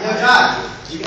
Minha Jade,